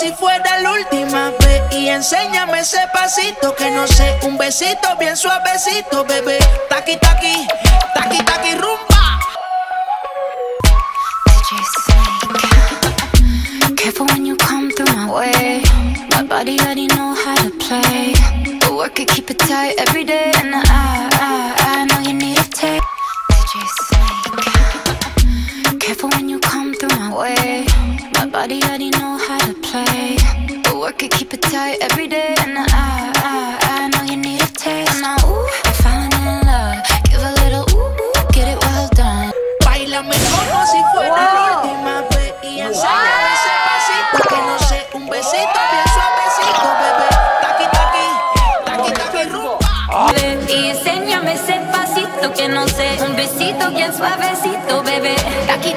si fuera la última vez y enséñame ese pasito que no sé, un besito bien suavecito, bebé. Taqui taqui, taqui taqui rumba. Careful when you come through my way. My body already know how to play. But work it, keep it tight every day, and I, I, I know you need a tape. DJ Snake, careful when you could keep it tight every day. And I, I, I know you need a taste. Now, ooh, I'm falling in love. Give a little ooh, ooh get it well done. Bailame como si fuera la última vez y enséñame ese pasito que no sé, un besito bien suavecito, bebé. Taqui taqui, taqui taqui rumba. Bebé, enséñame ese pasito que no sé, un besito bien suavecito, bebé. Taqui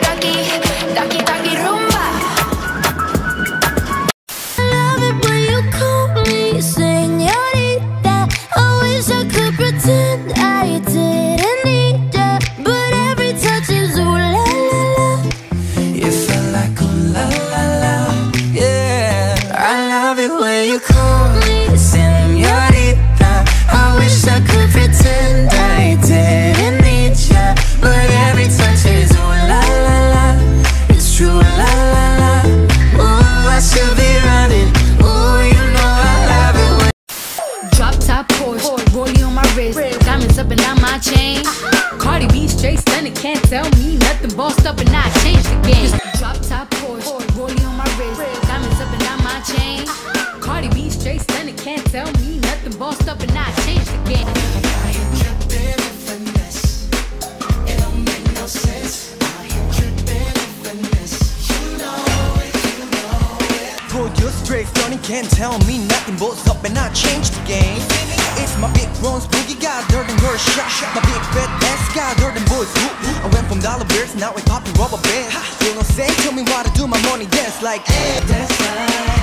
dollar bills, now we popping rubber bands. You know, say, tell me what to do, my money dance like, hey, that's right.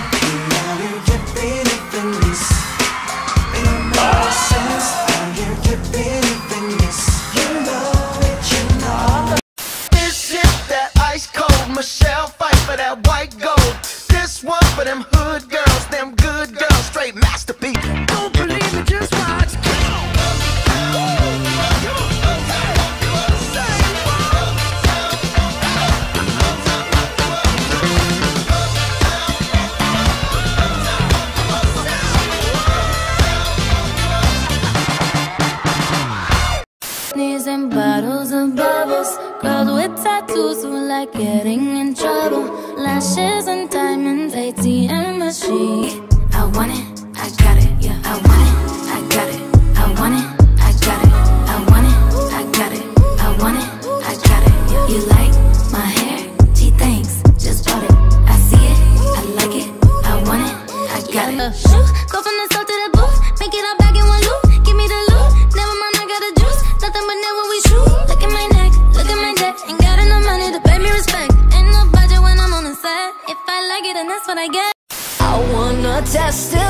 and bottles of bubbles. Girls with tattoos who like getting in trouble. Lashes and diamonds, ATM machine. I want it. still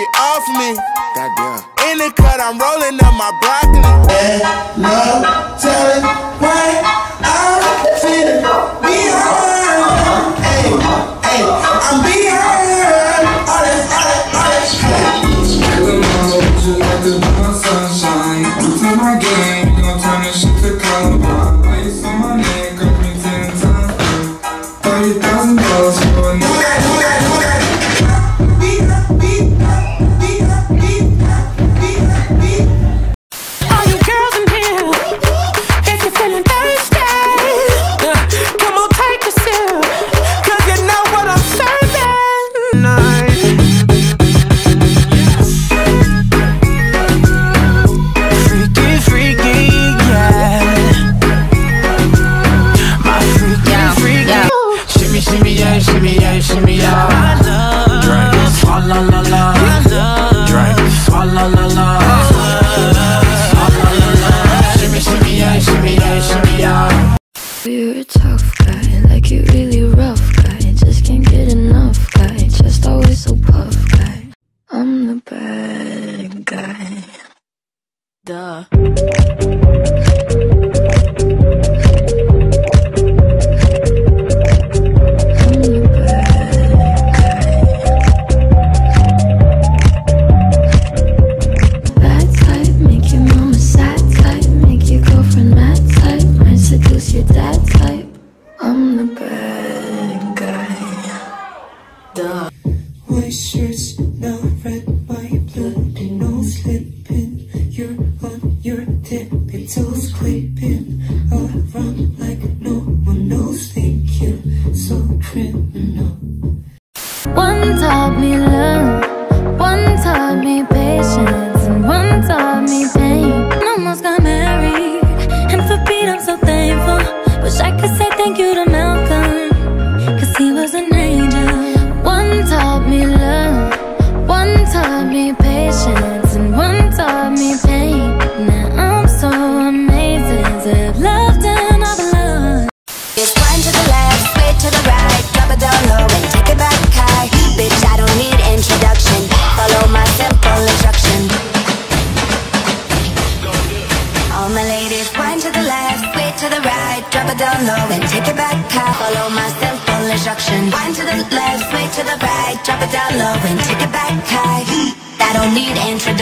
it off me. Goddamn. In the cut, I'm rolling up my broccoli. And no telling why I'm feeling behind.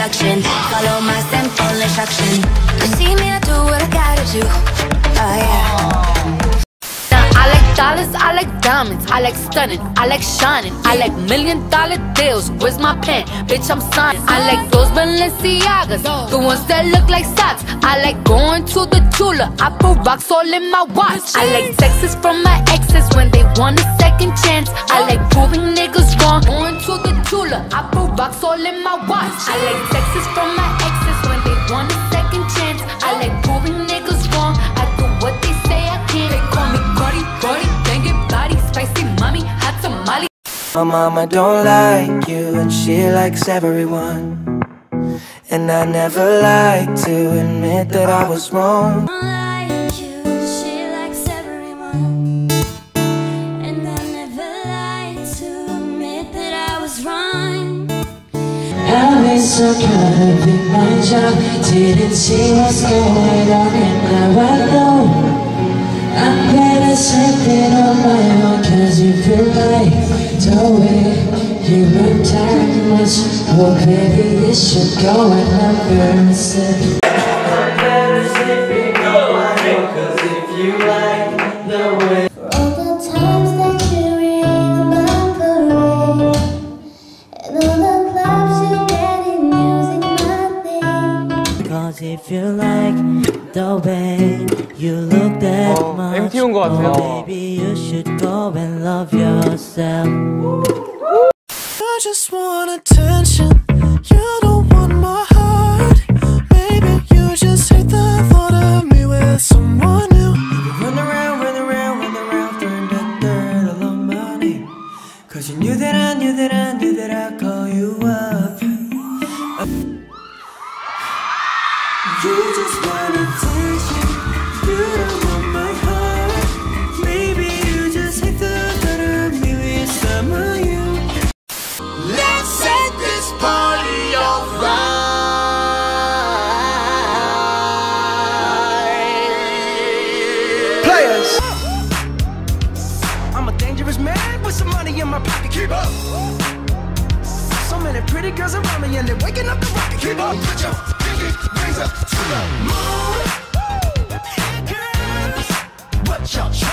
seduction Follow my simple instruction. You see me, I do what I gotta do. I like diamonds, I like stunning, I like shining, I like million dollar deals. Where's my pen? Bitch, I'm signing. I like those Balenciagas, the ones that look like socks. I like going to the Tula, I put rocks all in my watch. I like texts from my exes when they want a second chance. I like proving niggas wrong. Going to the Tula, I put rocks all in my watch. I like texts from my exes when they want a second chance. I like proving niggas My mama don't like you and she likes everyone. And I never like to admit that I was wrong. I was so kind up in my job Didn't see what's going on and now I know. I'm I something on my own Cause you feel like the way you look much. Oh baby, this should go in the person and love yourself. I just want attention. You don't want my heart. Maybe you just hate the thought of me with someone. Put some money in my pocket, keep up. So many pretty girls around me, and they're waking up the rocket, keep up. Put your pinky rings up to the moon. Hey girls, what y'all?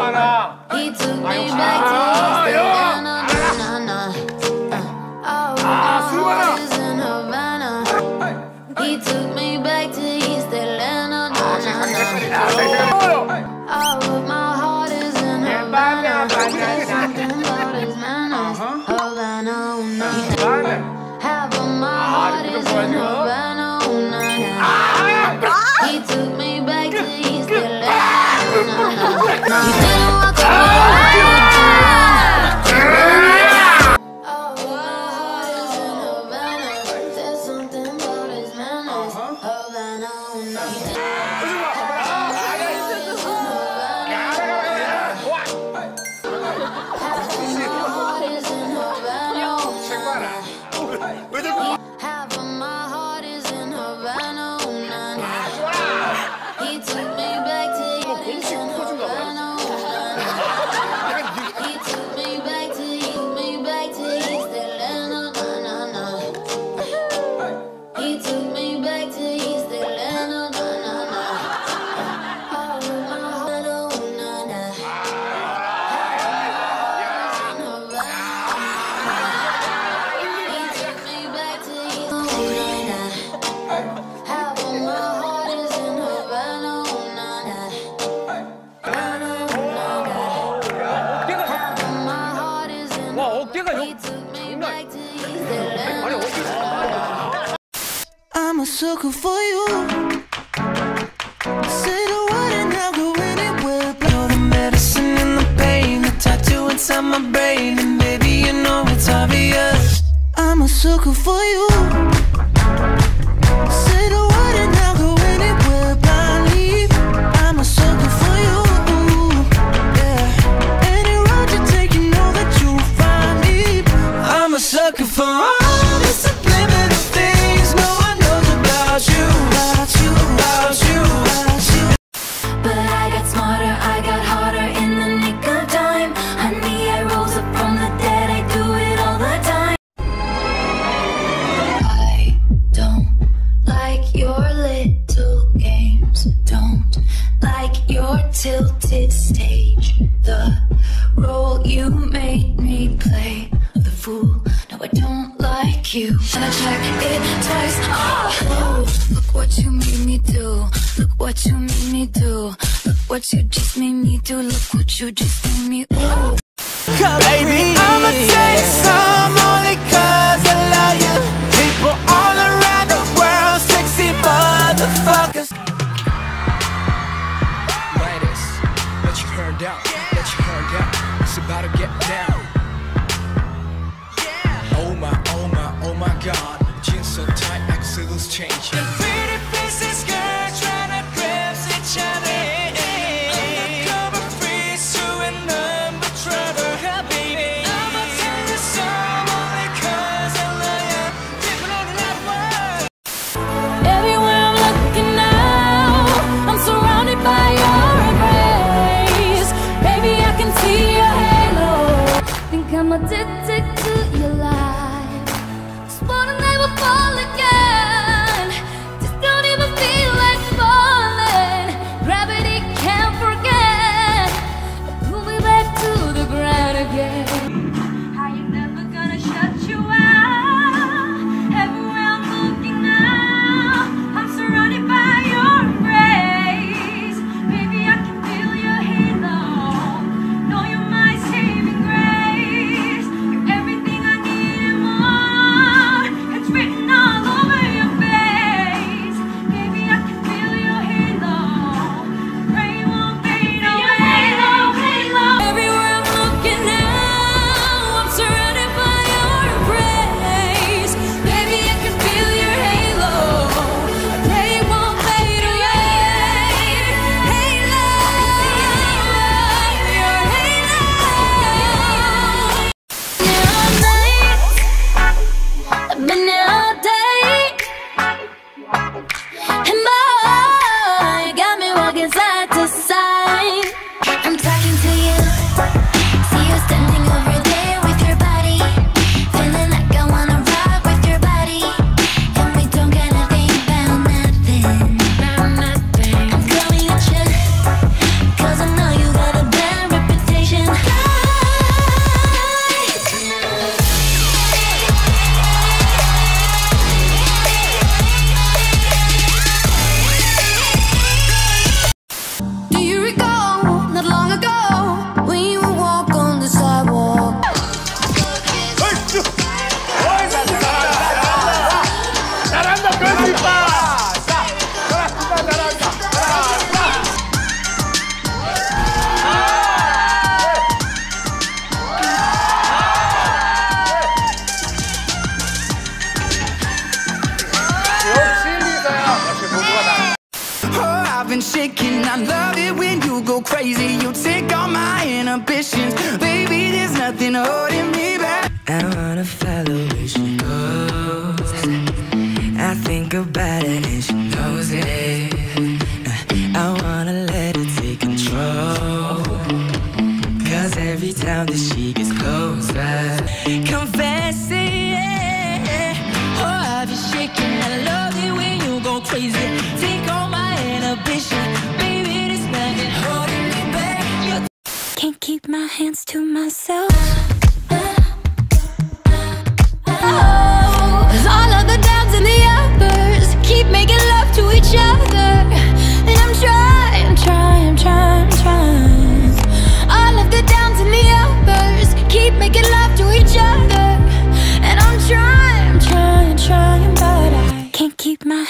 いつに泣いて You I'm a sucker for you. Say the word and I'll go anywhere. Blow the medicine and the pain, the tattoo inside my brain, and baby you know it's obvious. I'm a sucker for you. what you just made me do. Look what you just made me. Ooh. Baby, I'ma take some only cause I love you. People all around the world, sexy motherfuckers. Ladies, let you hair down, let you hair down. It's about to get down. Oh my, oh my, oh my god. Jeans so tight, axles change. she gets closer. Confessing, yeah Oh, I've shaking. I love it when you go crazy. Take all my inhibition. Baby, this holding me back. You Can't keep my hands to myself.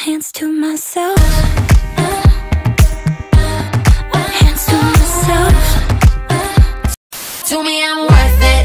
hands to myself. Hands to myself. To me I'm worth it.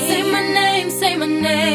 Say my name, say my name.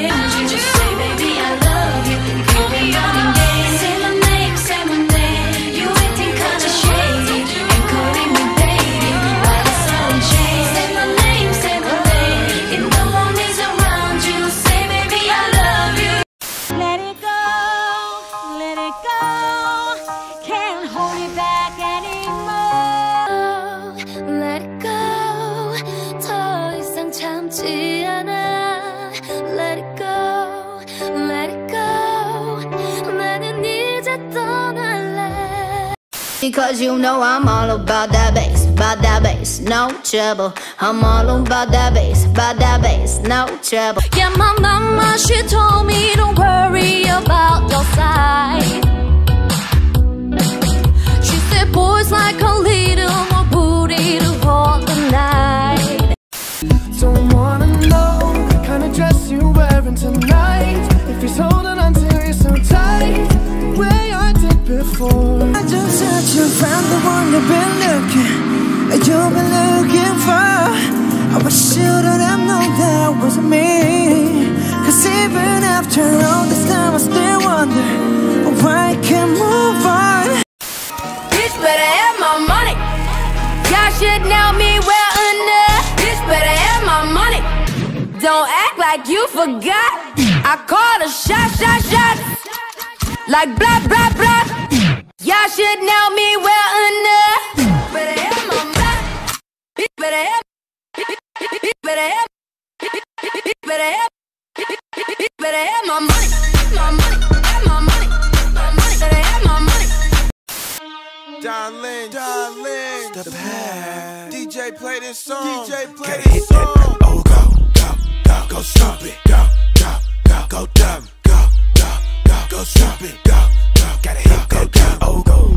Because you know I'm all about that bass, about that bass, no trouble. I'm all about that bass, about that bass, no trouble. Yeah, my mama, she told me don't worry about your side. She said boys like a little more booty to hold the night. Don't wanna know the kind of dress you're wearing tonight. Found the one you've been looking, you've been looking for. I wish you'd have known that wasn't me. Cause even after all this time, I still wonder why I can't move on. Bitch better have my money. Y'all should know me well enough. Bitch better have my money. Don't act like you forgot. I call a shot, shot, shot. Like blah, blah, blah. Y'all should know me well enough. Better have my money. Bitch better have. Bitch better have. Bitch better have. Bitch better have my money. My money. Have my money. My money. Better have my money. Darling, darling, the pad. DJ play this song. DJ play Gotta this hit that, song. oh go, go, go, go stupid, go, go, go, go dumb, go, go, go, go stupid, go, go, gotta hit that, go, oh go,